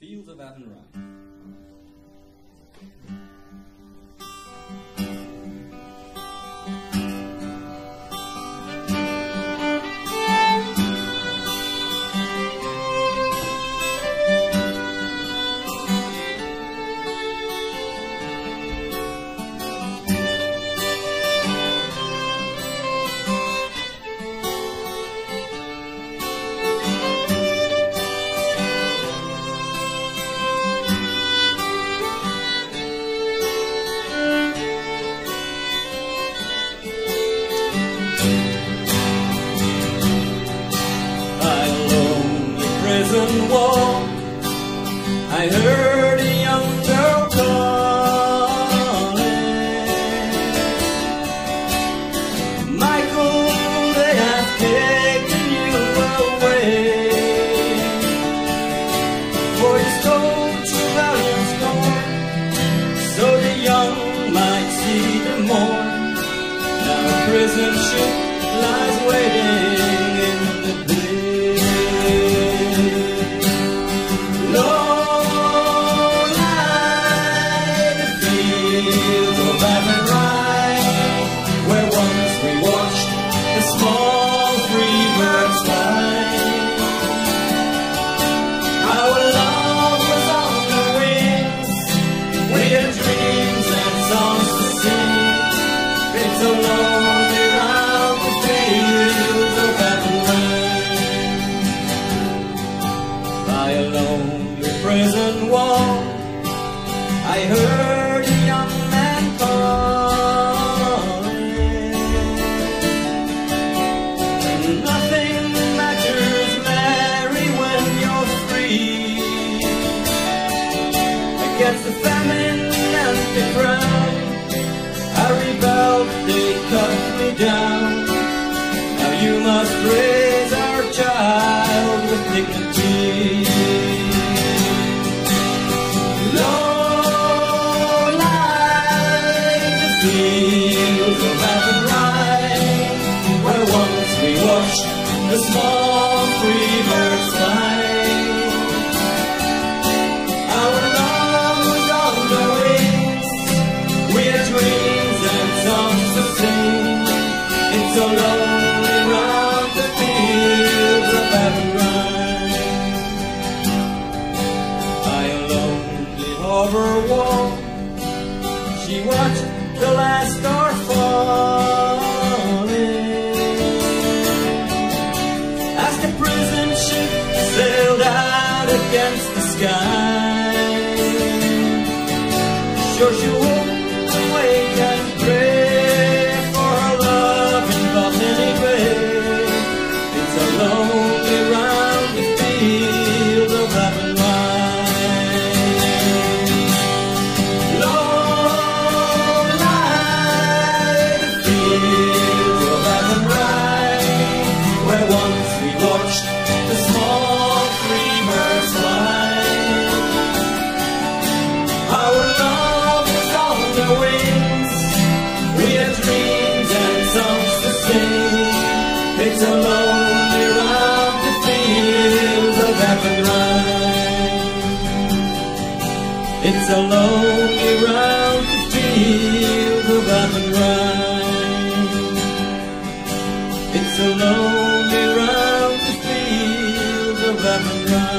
Fields of Athenry. Prison wall, I heard a young girl calling. Michael, they have taken you away. For you stole true values gone, so the young might see the morn. Now a prison ship lies waiting rebelled, they cut me down. Now you must raise our child with dignity. Low lie the fields of Athenry, where once we watched the small she watched the last star falling. As the prison ship sailed out against the sky, sure she woke It's a lonely round the fields of Athenry. It's a lonely round the fields of Athenry.